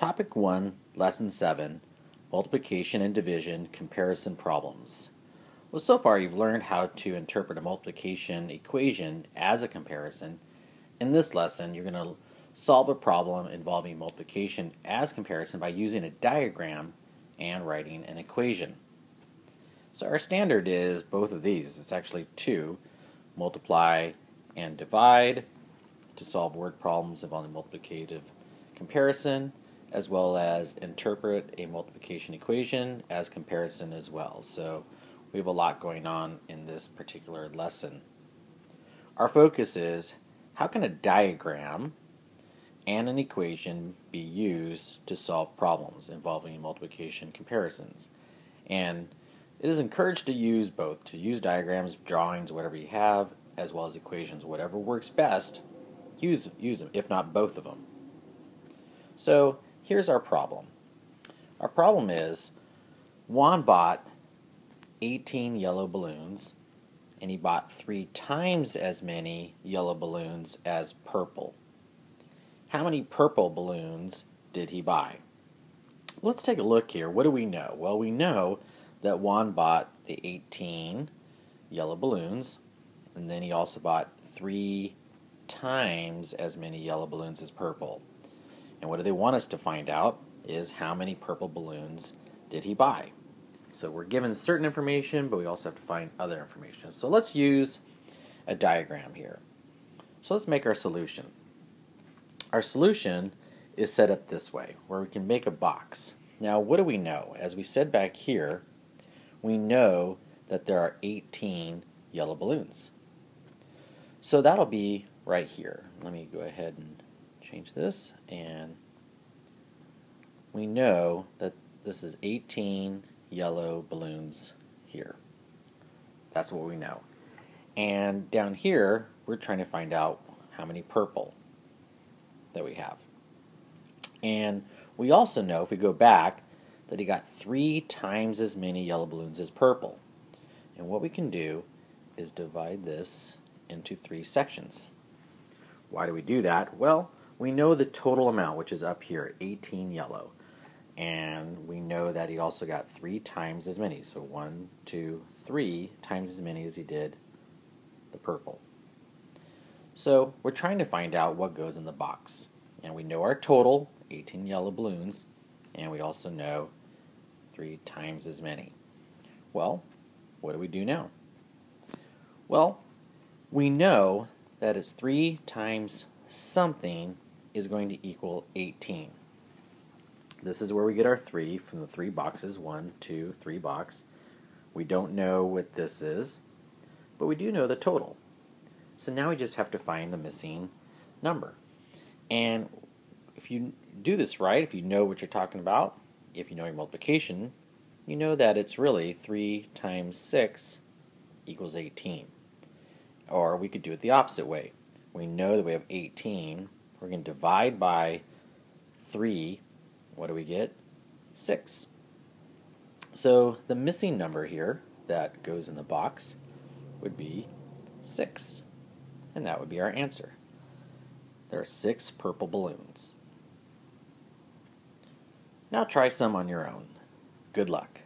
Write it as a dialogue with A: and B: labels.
A: Topic 1, Lesson 7 Multiplication and Division Comparison Problems. Well, so far you've learned how to interpret a multiplication equation as a comparison. In this lesson, you're going to solve a problem involving multiplication as comparison by using a diagram and writing an equation. So our standard is both of these. It's actually two, multiply and divide to solve word problems involving multiplicative comparison as well as interpret a multiplication equation as comparison as well. So we have a lot going on in this particular lesson. Our focus is how can a diagram and an equation be used to solve problems involving multiplication comparisons. And it is encouraged to use both, to use diagrams, drawings, whatever you have, as well as equations. Whatever works best, use, use them, if not both of them. So here's our problem. Our problem is Juan bought 18 yellow balloons and he bought three times as many yellow balloons as purple. How many purple balloons did he buy? Let's take a look here. What do we know? Well, we know that Juan bought the 18 yellow balloons and then he also bought three times as many yellow balloons as purple. And what do they want us to find out is how many purple balloons did he buy. So we're given certain information, but we also have to find other information. So let's use a diagram here. So let's make our solution. Our solution is set up this way, where we can make a box. Now, what do we know? As we said back here, we know that there are 18 yellow balloons. So that'll be right here. Let me go ahead and change this and we know that this is 18 yellow balloons here. That's what we know. And down here, we're trying to find out how many purple that we have. And we also know, if we go back, that he got three times as many yellow balloons as purple. And what we can do is divide this into three sections. Why do we do that? Well, we know the total amount, which is up here, 18 yellow. And we know that he also got three times as many. So one, two, three times as many as he did the purple. So we're trying to find out what goes in the box. And we know our total, 18 yellow balloons, and we also know three times as many. Well, what do we do now? Well, we know that it's 3 times something is going to equal 18. This is where we get our 3 from the three boxes, one, two, three box. We don't know what this is, but we do know the total. So now we just have to find the missing number. And if you do this right, if you know what you're talking about, if you know your multiplication, you know that it's really 3 times 6 equals 18. Or we could do it the opposite way. We know that we have 18 we're going to divide by 3. What do we get? 6. So the missing number here that goes in the box would be 6. And that would be our answer. There are 6 purple balloons. Now try some on your own. Good luck.